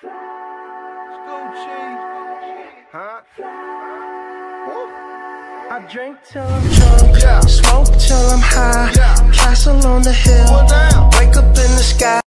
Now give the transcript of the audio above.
I drink till I'm drunk, Yeah. smoke till I'm high. Yeah. Castle on the hill,